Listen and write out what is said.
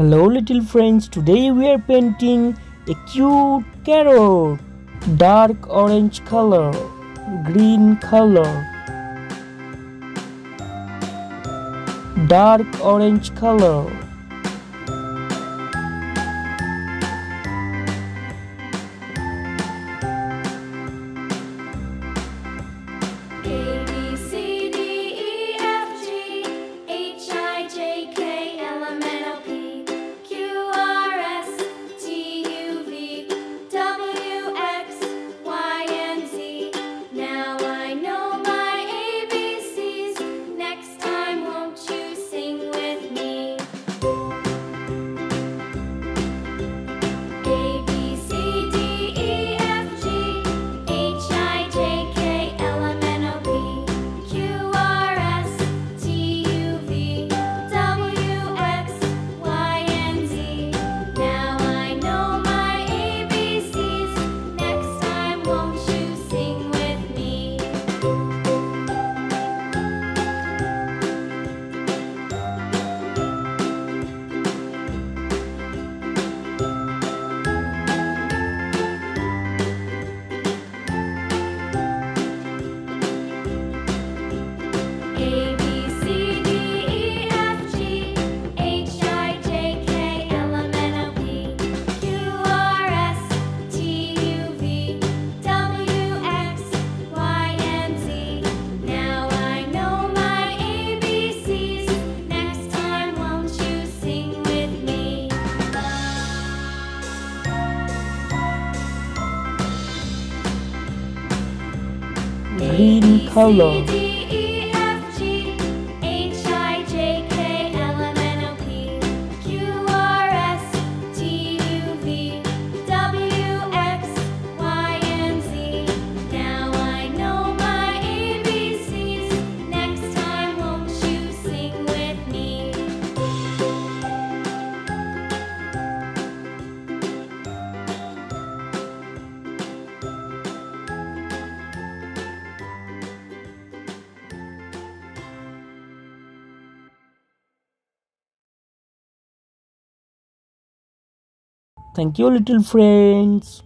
Hello little friends, today we are painting a cute carrot. Dark orange color, green color. Dark orange color. Green color. Thank you, little friends.